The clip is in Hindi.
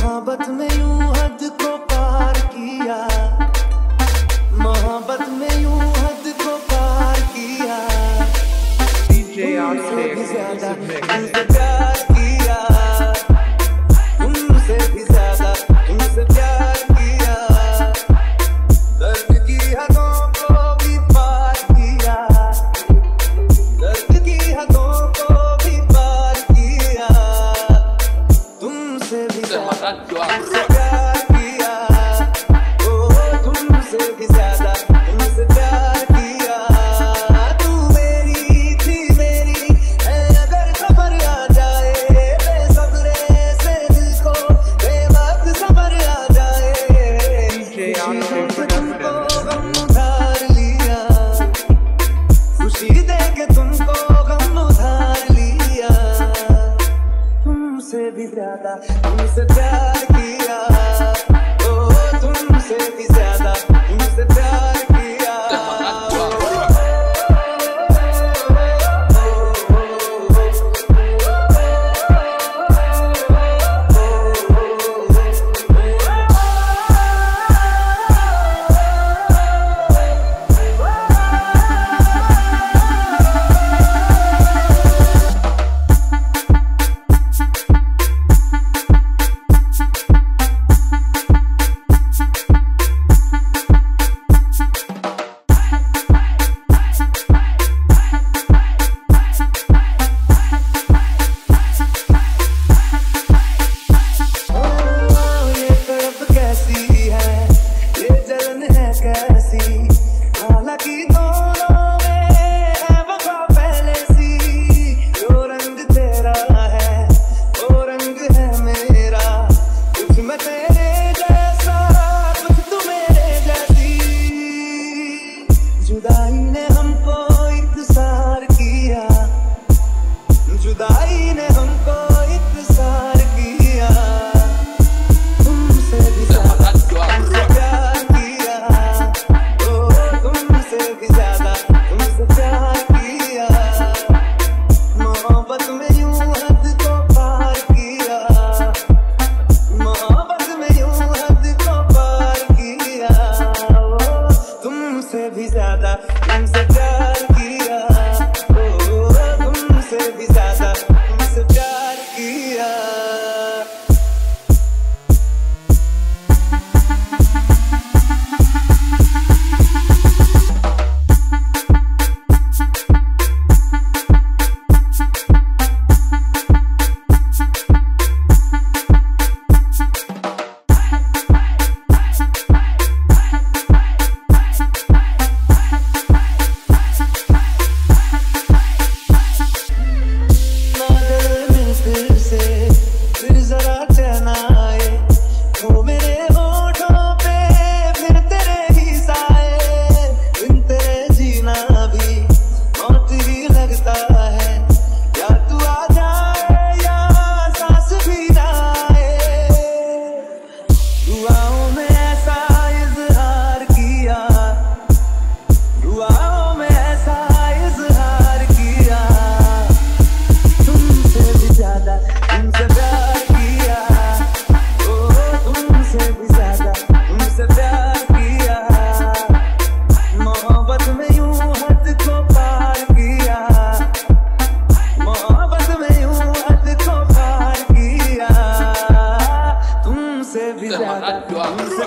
मोहब्बत में यूँ हद को पार किया। मोहब्बत में यूँ हद को पार किया। ज़्यादा Yeah. and say, girl, servir à la gloire. Nous